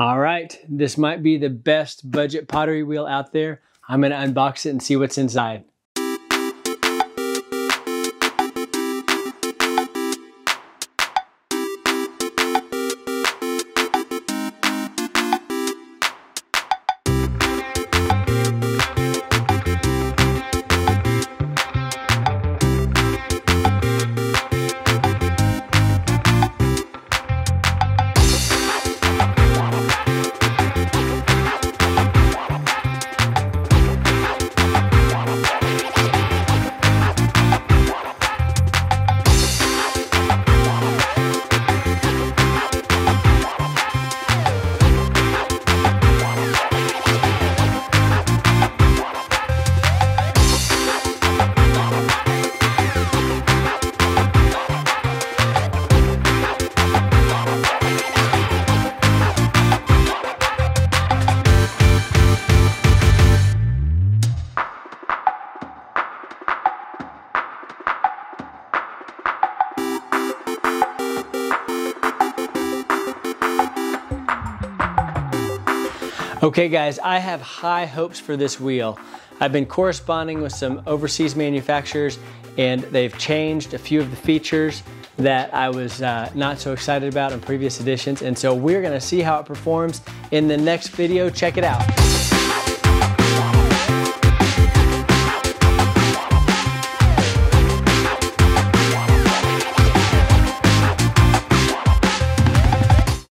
All right, this might be the best budget pottery wheel out there. I'm gonna unbox it and see what's inside. Okay guys, I have high hopes for this wheel. I've been corresponding with some overseas manufacturers and they've changed a few of the features that I was uh, not so excited about in previous editions. And so we're gonna see how it performs in the next video. Check it out.